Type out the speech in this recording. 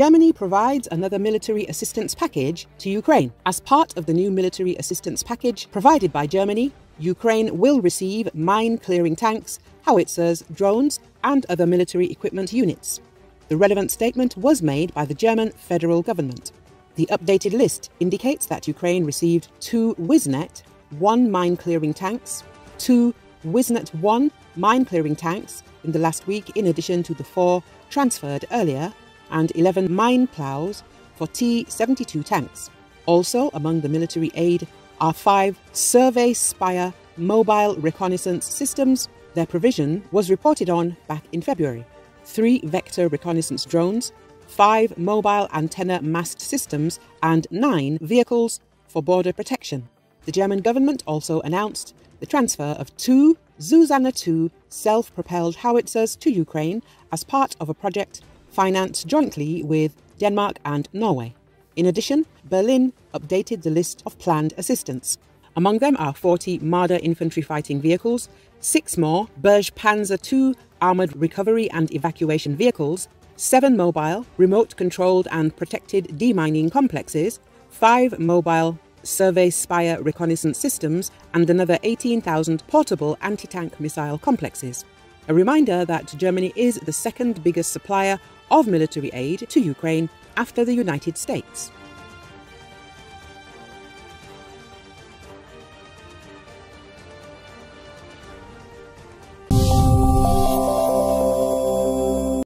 Germany provides another military assistance package to Ukraine. As part of the new military assistance package provided by Germany, Ukraine will receive mine clearing tanks, howitzers, drones, and other military equipment units. The relevant statement was made by the German federal government. The updated list indicates that Ukraine received two Wisent 1 mine clearing tanks, two Wisent 1 mine clearing tanks in the last week, in addition to the four transferred earlier, and 11 mine plows for T 72 tanks. Also, among the military aid are five Survey Spire mobile reconnaissance systems. Their provision was reported on back in February. Three vector reconnaissance drones, five mobile antenna mast systems, and nine vehicles for border protection. The German government also announced the transfer of two Zuzana 2 self propelled howitzers to Ukraine as part of a project financed jointly with Denmark and Norway. In addition, Berlin updated the list of planned assistance. Among them are 40 Marder infantry fighting vehicles, six more Berge Panzer II armoured recovery and evacuation vehicles, seven mobile, remote controlled and protected demining complexes, five mobile survey spire reconnaissance systems, and another 18,000 portable anti tank missile complexes. A reminder that Germany is the second biggest supplier of military aid to Ukraine after the United States.